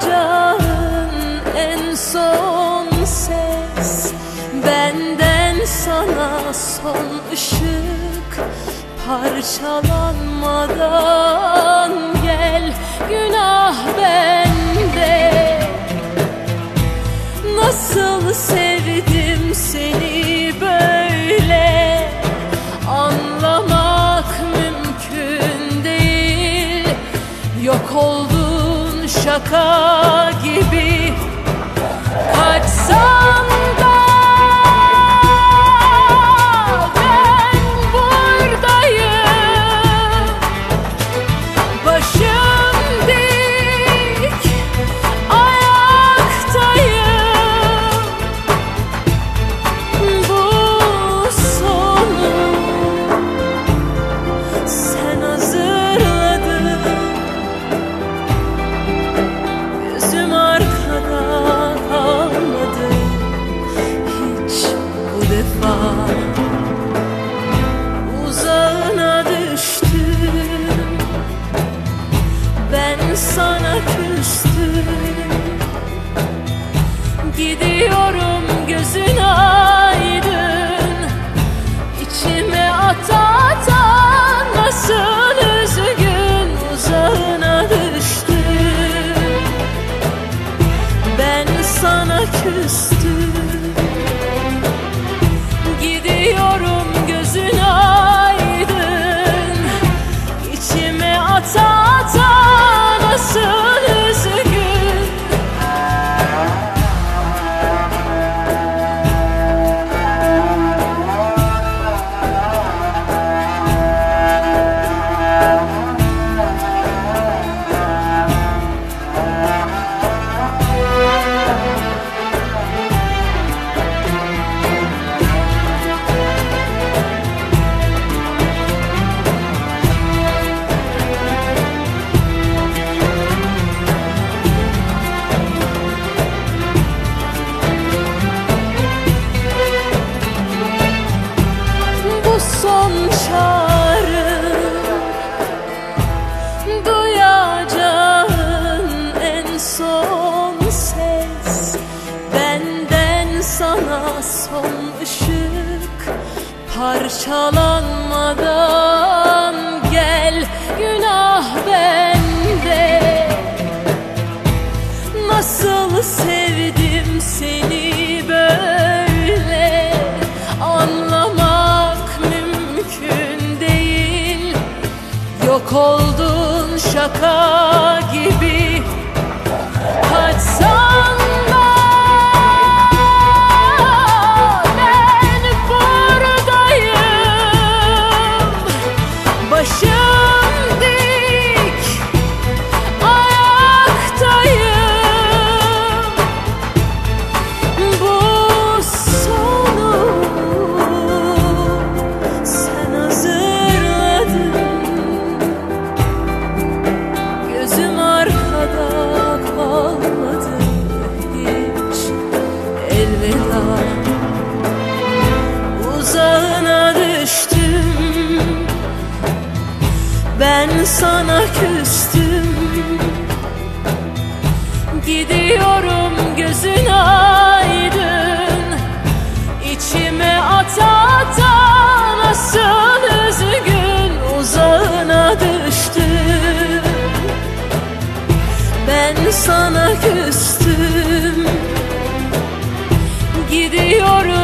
çağrım en son ses. Benden sana son ışık Parçalanmadan gel. Günah şaka gibi. Kaçsan Gidiyorum gözün aydın. İçime ata ata nasıl üzgün uzağına düştüm Ben sana küstüm sana son ışık Parçalanmadan gel. Günah bende. Nasıl sevdim seni böyle? Anlamak mümkün değil. Yok oldun şaka gibi. Kaçsan sana küstüm. Gidiyorum gözün aydın. İçime ata ata nasıl üzgün uzağına düştüm. Ben sana küstüm. Gidiyorum